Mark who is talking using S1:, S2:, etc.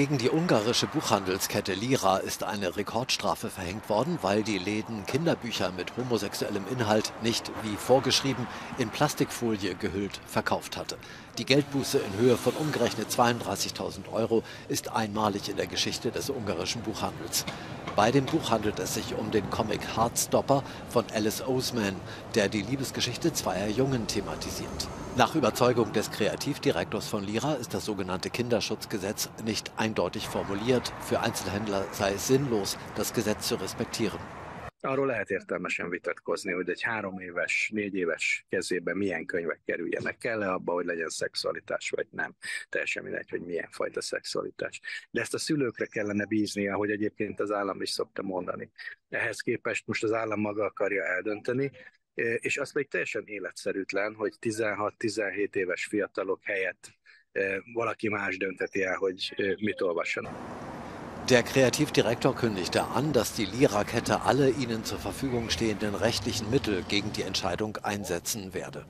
S1: Gegen die ungarische Buchhandelskette Lira ist eine Rekordstrafe verhängt worden, weil die Läden Kinderbücher mit homosexuellem Inhalt nicht, wie vorgeschrieben, in Plastikfolie gehüllt verkauft hatte. Die Geldbuße in Höhe von umgerechnet 32.000 Euro ist einmalig in der Geschichte des ungarischen Buchhandels. Bei dem Buch handelt es sich um den Comic Heartstopper von Alice Oseman, der die Liebesgeschichte zweier Jungen thematisiert. Nach Überzeugung des Kreativdirektors von Lira ist das sogenannte Kinderschutzgesetz nicht eindeutig formuliert. Für Einzelhändler sei es sinnlos, das Gesetz zu respektieren.
S2: Arról lehet értelmesen vitatkozni, hogy egy három éves, négy éves kezében milyen könyvek kerüljenek. Kell-e abba, hogy legyen szexualitás, vagy nem. Teljesen mindegy, hogy milyen fajta szexualitás. De ezt a szülőkre kellene bízni, ahogy egyébként az állam is szokta mondani. Ehhez képest most az állam maga akarja eldönteni, és az pedig teljesen életszerűtlen, hogy 16-17 éves fiatalok helyett valaki más dönteti el, hogy mit olvassanak.
S1: Der Kreativdirektor kündigte an, dass die Lira-Kette alle ihnen zur Verfügung stehenden rechtlichen Mittel gegen die Entscheidung einsetzen werde.